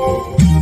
Oh.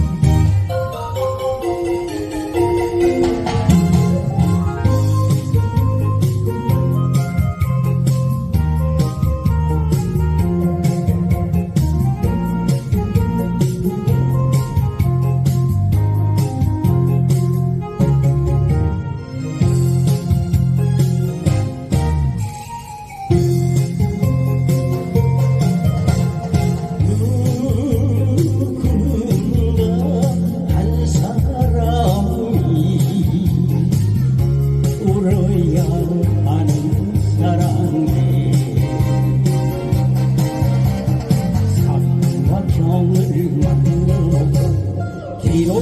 y no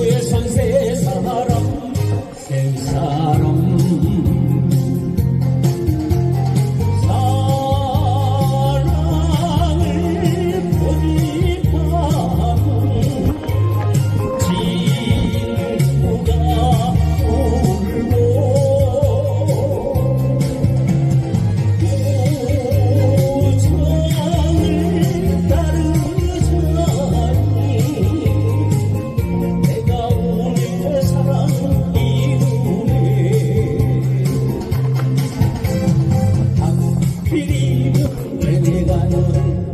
필이 왜 내가 널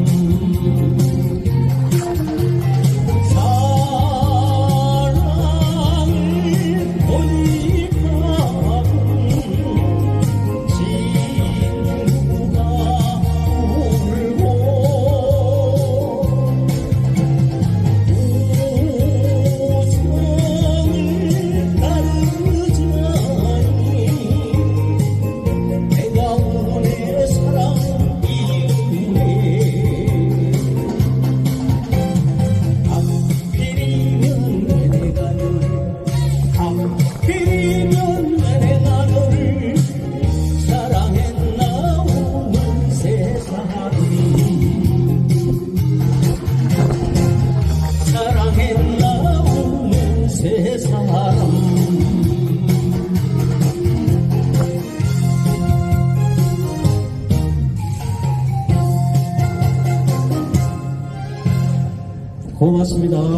고맙습니다.